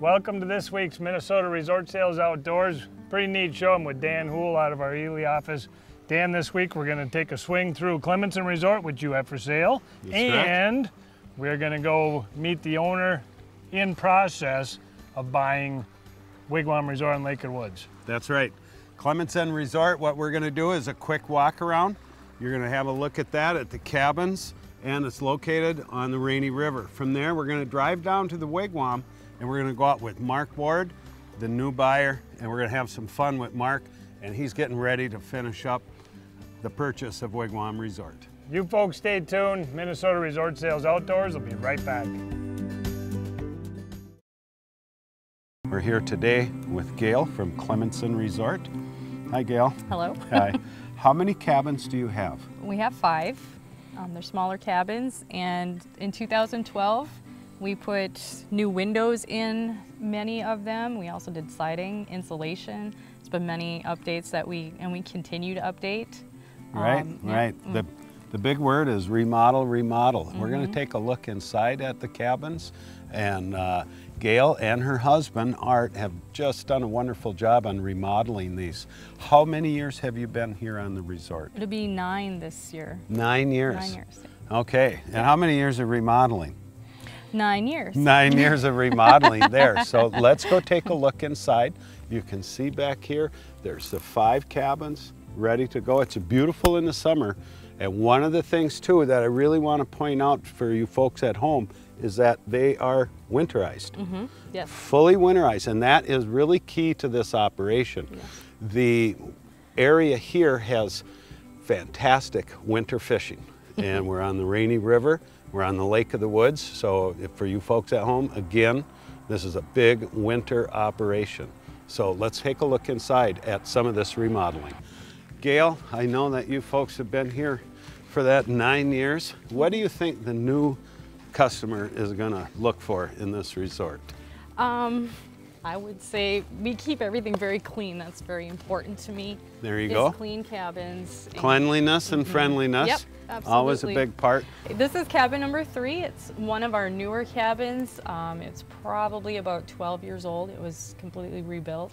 Welcome to this week's Minnesota Resort Sales Outdoors. Pretty neat show. I'm with Dan Hool out of our Ely office. Dan, this week we're going to take a swing through Clementson Resort, which you have for sale. That's and we're going to go meet the owner in process of buying Wigwam Resort in Lakewood Woods. That's right. Clementson Resort, what we're gonna do is a quick walk around. You're gonna have a look at that at the cabins and it's located on the Rainy River. From there, we're gonna drive down to the Wigwam and we're gonna go out with Mark Ward, the new buyer, and we're gonna have some fun with Mark and he's getting ready to finish up the purchase of Wigwam Resort. You folks stay tuned. Minnesota Resort Sales Outdoors will be right back. We're here today with Gail from Clementson Resort. Hi, Gail. Hello. Hi. How many cabins do you have? We have five. Um, they're smaller cabins, and in 2012, we put new windows in many of them. We also did siding, insulation. It's been many updates that we, and we continue to update. Right, Um, yeah. right. The, the big word is remodel, remodel. We're going Mm-hmm. to take a look inside at the cabins, and uh, Gail and her husband, Art, have just done a wonderful job on remodeling these. How many years have you been here on the resort? It'll be nine this year. Nine years. Nine years. Okay, and how many years of remodeling? Nine years. Nine years of remodeling there. So let's go take a look inside. You can see back here, there's the five cabins ready to go. It's beautiful in the summer. And one of the things too that I really want to point out for you folks at home is that they are winterized. Mm-hmm. Yes. Fully winterized, and that is really key to this operation. The area here has fantastic winter fishing, and we're on the Rainy River, we're on the Lake of the Woods, so for you folks at home, again, this is a big winter operation. So let's take a look inside at some of this remodeling. Gail, I know that you folks have been here for that nine years. What do you think the new customer is gonna look for in this resort? Um, I would say we keep everything very clean. That's very important to me. There you go. Clean cabins. and- Cleanliness and friendliness. Yep, absolutely. Always a big part. This is cabin number three. It's one of our newer cabins. Um, it's probably about 12 years old. It was completely rebuilt.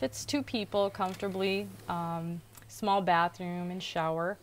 Fits two people comfortably. Um, small bathroom and shower.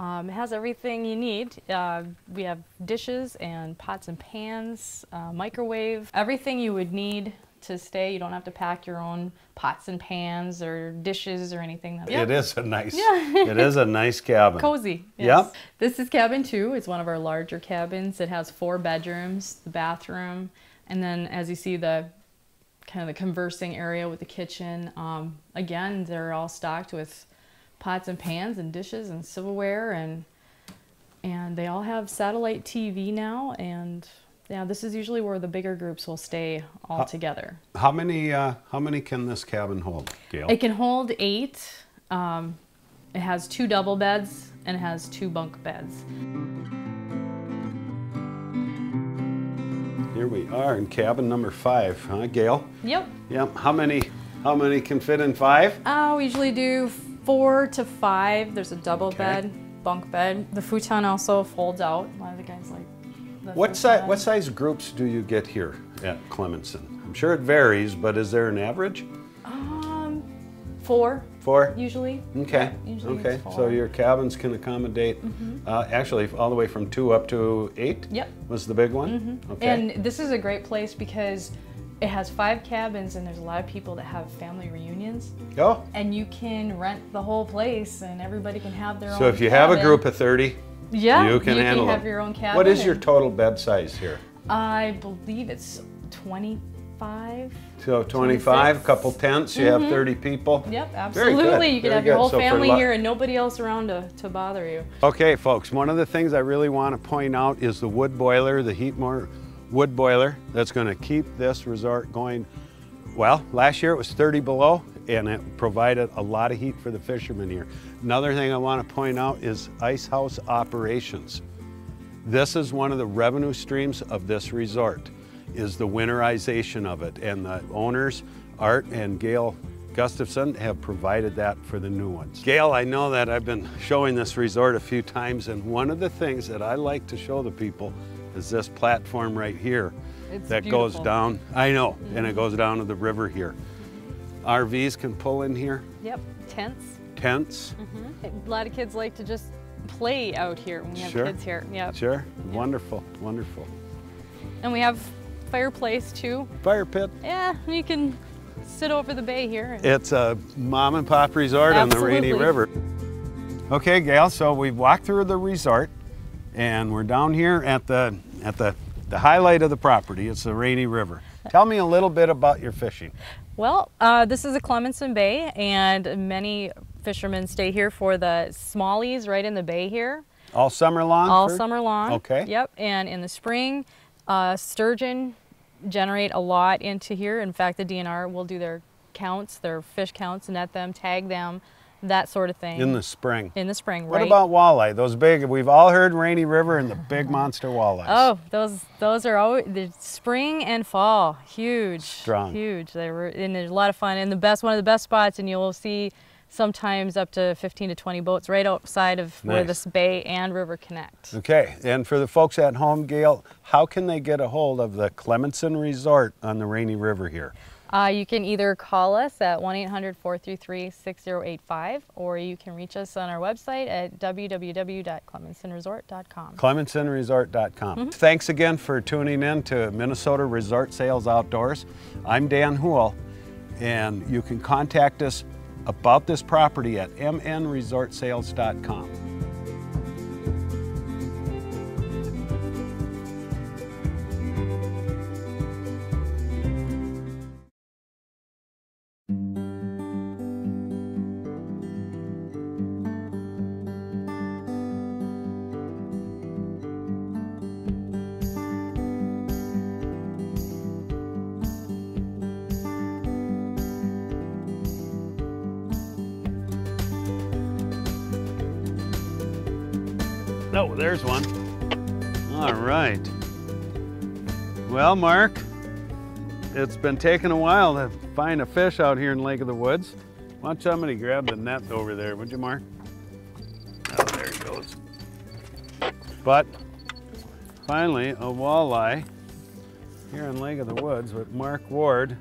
Um, it has everything you need. Uh, we have dishes and pots and pans, uh, microwave, everything you would need to stay. You don't have to pack your own pots and pans or dishes or anything. That It is a nice, Yeah. it is a nice cabin. Cozy. Yep. This is cabin two. It's one of our larger cabins. It has four bedrooms, the bathroom, and then as you see the kind of the conversing area with the kitchen. Um, again, they're all stocked with pots and pans and dishes and silverware and and they all have satellite TV now and yeah, this is usually where the bigger groups will stay all together. How many, uh, how many can this cabin hold, Gail? It can hold eight. Um, it has two double beds and it has two bunk beds. Here we are in cabin number five, huh, Gail? Yep. Yep. How many, how many can fit in five? Uh, we usually do four to five. There's a double Okay. bed, bunk bed. The futon also folds out. A lot of What size, what size groups do you get here at Clementson? I'm sure it varies, but is there an average? Um, four Four? usually. Okay, Yeah, usually okay. it's So four. Your cabins can accommodate, uh, actually, all the way from two up to eight? Yep. Was the big one? Okay. And this is a great place because it has five cabins and there's a lot of people that have family reunions. Oh, And you can rent the whole place and everybody can have their own so if you have a group of 30, yeah, you can handle have them. your own cabin. What is your total bed size here? I believe it's 25. So 25, 26. couple tents, you have mm-hmm. 30 people? Yep, Very good, absolutely. You can very have your good. whole So family here and nobody else around to, to bother you. Okay, folks, one of the things I really want to point out is the wood boiler, the Heatmor wood boiler that's going to keep this resort going. Well, last year it was 30 below and it provided a lot of heat for the fishermen here. Another thing I want to point out is ice house operations. This is one of the revenue streams of this resort, is the winterization of it. And the owners, Art and Gail Gustafson, have provided that for the new ones. Gail, I know that I've been showing this resort a few times, and one of the things that I like to show the people is this platform right here. It's that goes down. I know, and it mm-hmm. goes down to the river here. RVs can pull in here, Yep, tents. tents. Mm-hmm. A lot of kids like to just play out here when we have Sure. kids here. Yep. Sure, wonderful, wonderful. And we have fireplace too. Fire pit. Yeah, you can sit over the bay here. It's a mom and pop resort on the Rainy Absolutely. River. Okay, Gail, so we've walked through the resort and we're down here at the at the the highlight of the property. It's the Rainy River. Tell me a little bit about your fishing. Well, uh, this is a Clementson Bay, and many fishermen stay here for the smallies right in the bay here All summer long? all for- summer long. Okay. Yep. And in the spring, uh, sturgeon generate a lot into here. In fact, the DNR will do their counts, their fish counts, net them, tag them, that sort of thing. In the spring. in the spring, What right? What about walleye? Those big, we've all heard Rainy River and the big monster walleyes. Oh, those those are always the spring and fall, huge, Strong. huge. They were and they're a lot of fun and the best one of the best spots, and you'll see sometimes up to 15 to 20 boats right outside of where this bay and river connect. Okay, and for the folks at home, Gail, how can they get a hold of the Clementson Resort on the Rainy River here? Uh, you can either call us at 1-800-433-6085 or you can reach us on our website at www.clementsonresort.com. ClementsonResort.com. Thanks again for tuning in to Minnesota Resort Sales Outdoors. I'm Dan Hool, and you can contact us about this property at mnresortsales.com. Oh, there's one. All right. Well, Mark, it's been taking a while to find a fish out here in Lake of the Woods. Why don't somebody grab the net over there, would you, Mark? Oh, there he goes. But finally, a walleye here in Lake of the Woods with Mark Ward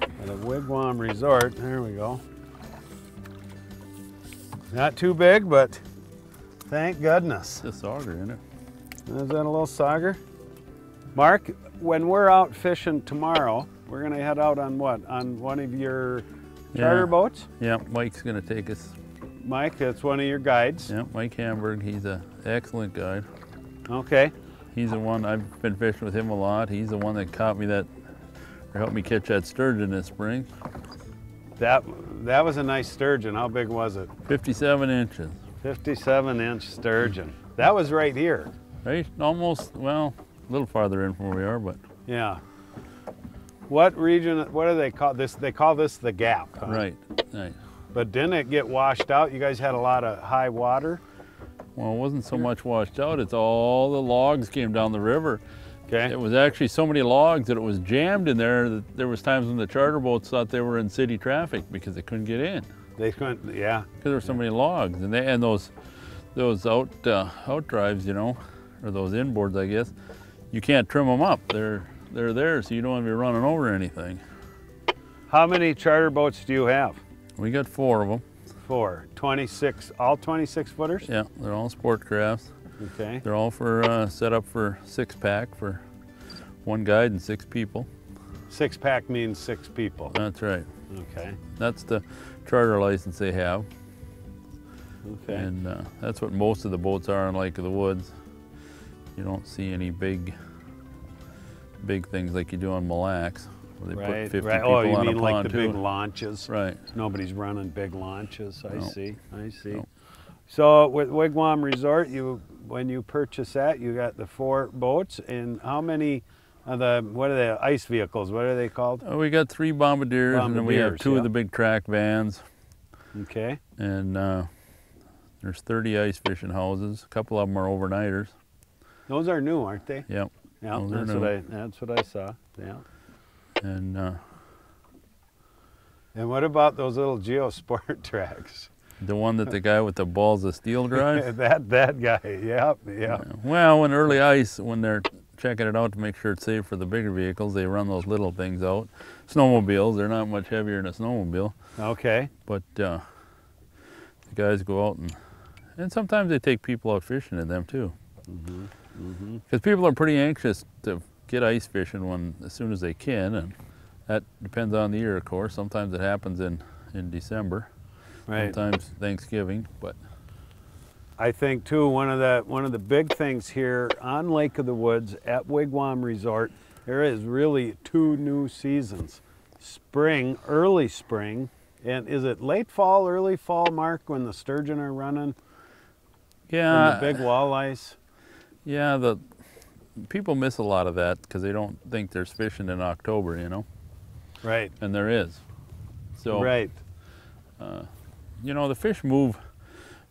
at a Wigwam Resort. There we go. Not too big, but thank goodness. It's a sauger, isn't it? Is that a little sauger? Mark, when we're out fishing tomorrow, we're gonna head out on what? On one of your charter Yeah. boats? Yeah, Mike's gonna take us. Mike, that's one of your guides. Yeah, Mike Hamburg, he's an excellent guide. Okay. He's the one, I've been fishing with him a lot. He's the one that caught me that, or helped me catch that sturgeon this spring. That that was a nice sturgeon. How big was it? 57 inches, 57 inch sturgeon. That was right here. right? Almost, well, a little farther in from where we are, but Yeah. What region, what do they call this? They call this the gap. huh? right, right. But didn't it get washed out? You guys had a lot of high water? Well, it wasn't so much washed out, it's all the logs came down the river. Okay. It was actually so many logs that it was jammed in there that there was times when the charter boats thought they were in city traffic because they couldn't get in. They couldn't, yeah. because there were so many logs, and they and those those out uh, out drives, you know, or those inboards, I guess. You can't trim them up. They're they're there, so you don't want to be running over anything. How many charter boats do you have? We got four of them. Four. 26, all 26 footers? Yeah, they're all sport crafts. Okay. They're all for uh, set up for six pack for one guide and six people. Six pack means six people. That's right. Okay. That's the charter license they have, Okay. and uh, that's what most of the boats are in Lake of the Woods. You don't see any big big things like you do on Mille Lacs, where they right. put 50 right. people Oh, you on mean a like the big launches? Right. Nobody's running big launches. I No. see. I see. No. So with Wigwam Resort, you when you purchase that, you got the four boats, and how many of the what are the ice vehicles? What are they called? Uh, we got three bombardiers, and then we have two yeah. of the big track vans, Okay. and uh, there's 30 ice fishing houses. A couple of them are overnighters. Those are new, aren't they? Yep. Yeah, Those that's what I that's what I saw. Yeah. And uh, And what about those little geosport tracks? the one that the guy with the balls of steel drives. that that guy. Yep. Yep. Well, when early ice, when they're checking it out to make sure it's safe for the bigger vehicles. They run those little things out. Snowmobiles, they're not much heavier than a snowmobile, Okay. but uh, the guys go out and and sometimes they take people out fishing in them too. Because people are pretty anxious to get ice fishing when as soon as they can, and that depends on the year, of course. Sometimes it happens in in December, Right. sometimes Thanksgiving, but I think too one of the one of the big things here on Lake of the Woods at Wigwam Resort, there is really two new seasons. Spring, early spring, and is it late fall, early fall, Mark, when the sturgeon are running yeah, and the big walleyes? Yeah, the people miss a lot of that because they don't think there's fishing in October, you know, Right. and there is. So, Right. Uh, you know, the fish move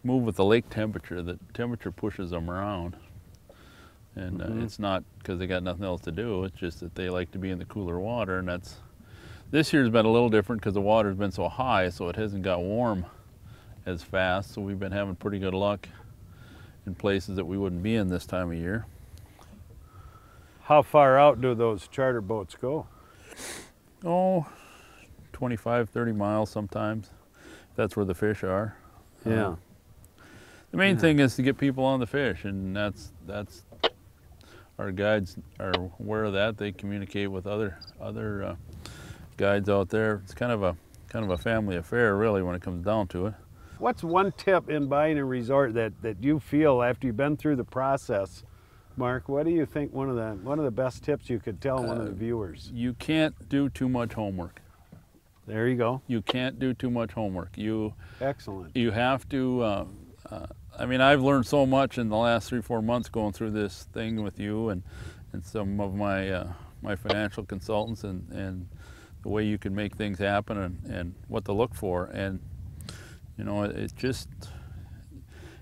move with the lake temperature. The temperature pushes them around, and uh, it's not because they got nothing else to do. It's just that they like to be in the cooler water, and that's this year's been a little different because the water's been so high, so it hasn't got warm as fast. So we've been having pretty good luck in places that we wouldn't be in this time of year. How far out do those charter boats go? oh 25 30 miles sometimes that's where the fish are Yeah. Uh, the main thing is to get people on the fish and that's that's our guides are aware of that they communicate with other other uh, guides out there it's kind of a kind of a family affair really when it comes down to it What's one tip in buying a resort that, that you feel after you've been through the process, Mark? What do you think one of the one of the best tips you could tell one of the viewers? you can't do too much homework There you go. you can't do too much homework you Excellent. you have to uh, uh, i mean i've learned so much in the last three four months going through this thing with you and and some of my uh, my financial consultants and and the way you can make things happen and and what to look for and you know it, it just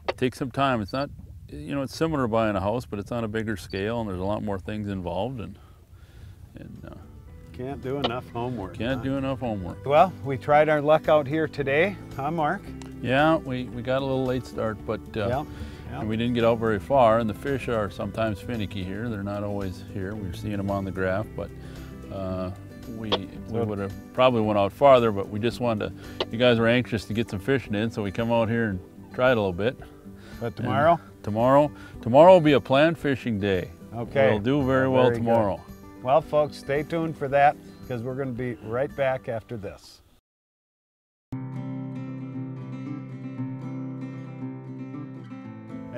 it takes some time it's not you know it's similar to buying a house but it's on a bigger scale and there's a lot more things involved and and uh, Can't do enough homework. can't huh? do enough homework Well, we tried our luck out here today, huh, Mark? Yeah we we got a little late start but uh, yeah. yeah. And we didn't get out very far, and the fish are sometimes finicky here. They're not always here. We're seeing them on the graph, but uh, we we would have probably went out farther, but we just wanted to. You guys were anxious to get some fishing in, so we come out here and tried a little bit. But tomorrow, Tomorrow, tomorrow will be a planned fishing day. okay. We'll do very well Very good. tomorrow. Well, folks, stay tuned for that because we're going to be right back after this.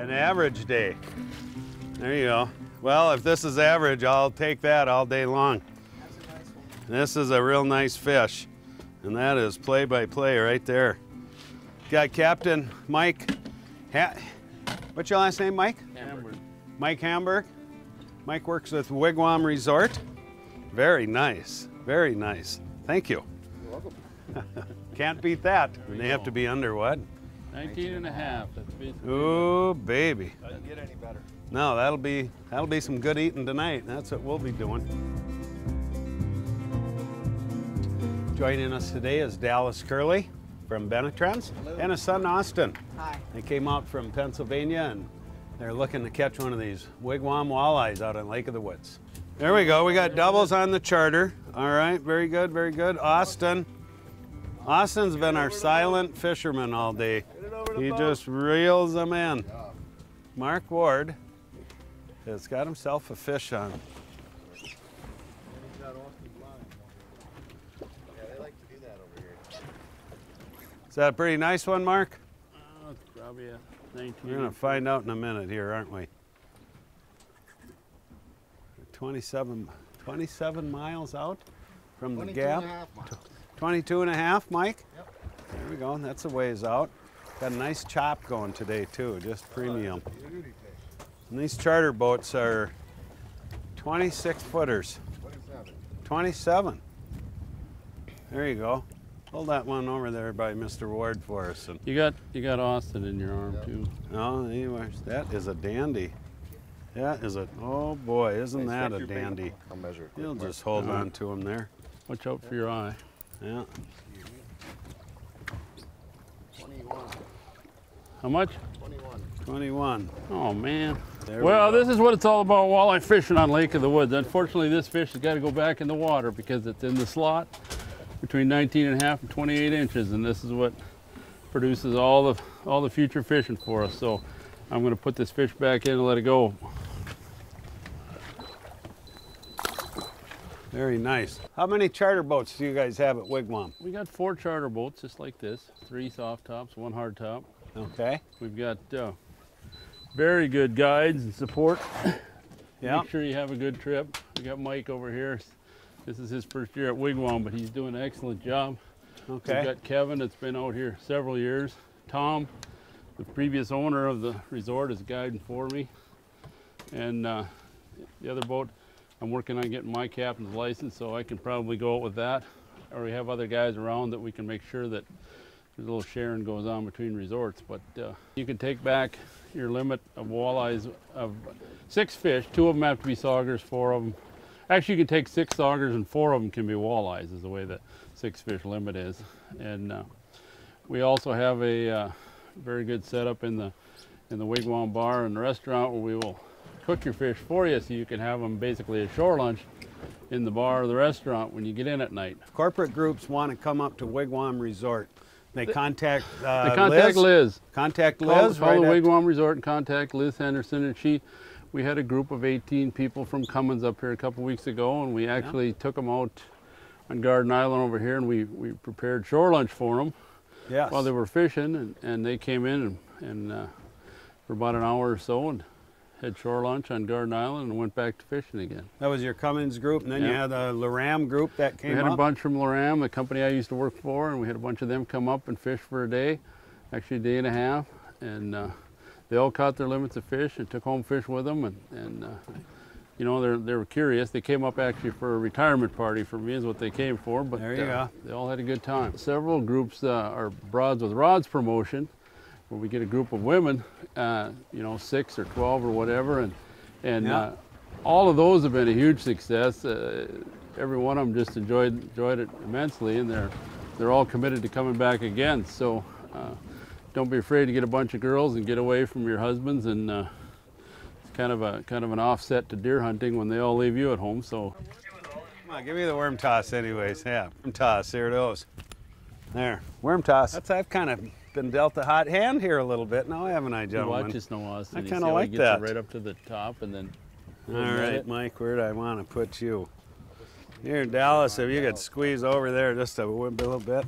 An average day. There you go. Well, if this is average, I'll take that all day long. This is a real nice fish. And that is play by play right there. Got Captain Mike. Ha- What's your last name, Mike? Hamburg. Mike Hamburg. Mike works with Wigwam Resort. Very nice. Very nice. Thank you. You're welcome. Can't beat that. And they have to be under what? 19 and a half. That's basically. Ooh, baby. Doesn't get any better. No, that'll be that'll be some good eating tonight. That's what we'll be doing. Joining us today is Dallas Curley from Benetrends and his son Austin. Hi. They came out from Pennsylvania and they're looking to catch one of these wigwam walleyes out on Lake of the Woods. There we go. We got doubles on the charter. All right, very good, very good. Austin. Austin's been our silent fisherman all day. He just reels them in. Mark Ward has got himself a fish on. He's got Austin's line. Yeah, they like to do that over here. Is that a pretty nice one, Mark? It's probably a 19. We're going to find out in a minute here, aren't we? 27, 27 miles out from the 22 gap. And a half miles. 22 and a half, Mike? Yep. There we go. That's a ways out. Got a nice chop going today, too, just premium. Beauty. And these charter boats are 26 footers. 27. 27. There you go. Hold that one over there by Mr. Ward for us. And, You got you got Austin in your arm too. oh, anyways, that is a dandy. That is a, oh boy, isn't Hey, that a dandy. I'll measure it. You'll just hold Uh-huh. on to him there. Watch out for your eye. Yeah. 21. How much? 21. 21. Oh man. There Well, go. this is what it's all about, walleye fishing on Lake of the Woods. Unfortunately, this fish has got to go back in the water because it's in the slot between 19 and a half and 28 inches, and this is what produces all the all the future fishing for us. So I'm going to put this fish back in and let it go. Very nice. How many charter boats do you guys have at Wigwam? We got four charter boats just like this, three soft tops, one hard top. Okay. We've got uh, very good guides and support. Yeah. Make sure you have a good trip. We got Mike over here. This is his first year at Wigwam, but he's doing an excellent job. Okay. We've got Kevin that's been out here several years. Tom, the previous owner of the resort, is guiding for me. And uh, the other boat, I'm working on getting my captain's license so I can probably go out with that. Or we have other guys around that we can make sure that there's a little sharing goes on between resorts. But uh, you can take back your limit of walleyes of six fish. Two of them have to be saugers, four of them. Actually, you can take six saugers and four of them can be walleyes, is the way the six fish limit is. And uh, we also have a uh, very good setup in the in the Wigwam bar and the restaurant where we will cook your fish for you so you can have them basically a shore lunch in the bar or the restaurant when you get in at night. Corporate groups want to come up to Wigwam Resort. They contact uh, They contact Liz. Contact Liz. call right the Wigwam Resort and contact Liz Henderson, and she. We had a group of 18 people from Cummins up here a couple weeks ago, and we actually took them out on Garden Island over here, and we, we prepared shore lunch for them Yes. while they were fishing, and, and they came in and, and uh, for about an hour or so and had shore lunch on Garden Island and went back to fishing again. that was your Cummins group, and then you had the Loram group that came we had up. a bunch from Loram, the company I used to work for, and we had a bunch of them come up and fish for a day, actually a day and a half, and uh, they all caught their limits of fish and took home fish with them, and, and uh, you know they're they were curious. They came up actually for a retirement party for me is what they came for, but There you uh, go. they all had a good time. Several groups uh, are Broads with Rods promotion, where we get a group of women, uh, you know, six or twelve or whatever, and and Yeah. uh, all of those have been a huge success. Uh, every one of them just enjoyed enjoyed it immensely, and they're they're all committed to coming back again. So uh, don't be afraid to get a bunch of girls and get away from your husbands, and uh, it's kind of a kind of an offset to deer hunting when they all leave you at home. So Come on, give me the worm toss, anyways. Yeah, worm toss. here it goes. There, worm toss. That's I've kind of been dealt a hot hand here a little bit now, haven't I, gentlemen? watch this now, I kinda see how he like gets that. right up to the top, and then All Net right, it. Mike, where do I want to put you? Here in Dallas, if you could squeeze over there just a little bit.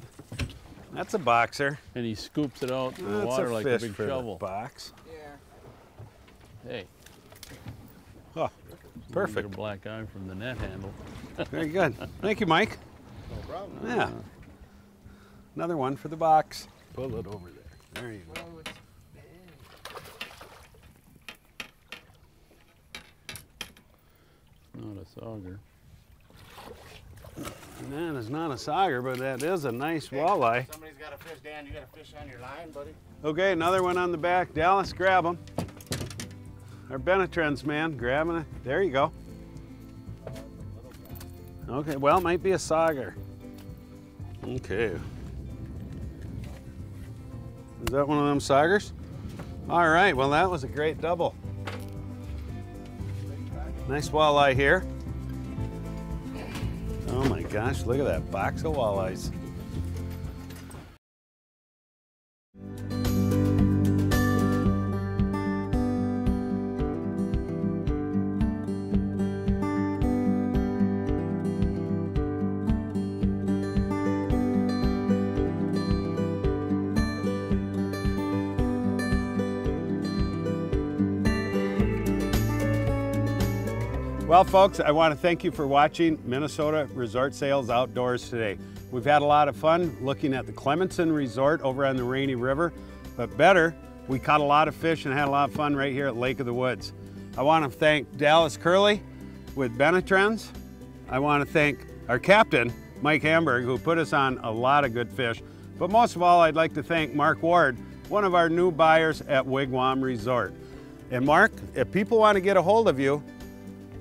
That's a boxer. and he scoops it out in the That's water a like a big for shovel. the box. Yeah. Hey, Oh, Get perfect. a black eye from the net handle. Very good. Thank you, Mike. No problem. Yeah. Another one for the box. Pull it over there. There you go. Not a sauger. That is not a sauger, but that is a nice walleye. Somebody's got a fish, Dan. You got a fish on your line, buddy? Okay, another one on the back. Dallas, grab them. Our Benetrends man, grabbing it. There you go. Okay, well, it might be a sauger. Okay. Is that one of them saugers? All right, well, that was a great double. Nice walleye here. Oh my gosh, look at that box of walleyes. Well, folks, I want to thank you for watching Minnesota Resort Sales Outdoors today. We've had a lot of fun looking at the Clementson Resort over on the Rainy River, but better, we caught a lot of fish and had a lot of fun right here at Lake of the Woods. I want to thank Dallas Curley with Benetrends. I want to thank our captain, Mike Hamburg, who put us on a lot of good fish. But most of all, I'd like to thank Mark Ward, one of our new buyers at Wigwam Resort. And Mark, if people want to get a hold of you,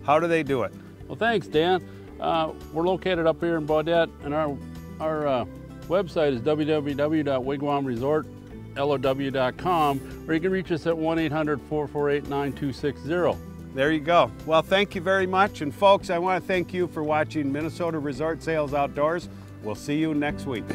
how do they do it? Well, thanks, Dan. Uh, we're located up here in Baudette, and our our uh, website is www.wigwamresort.com. LOW.com, or you can reach us at 1 800 448 9260. There you go. Well, thank you very much. And folks, I want to thank you for watching Minnesota Resort Sales Outdoors. We'll see you next week.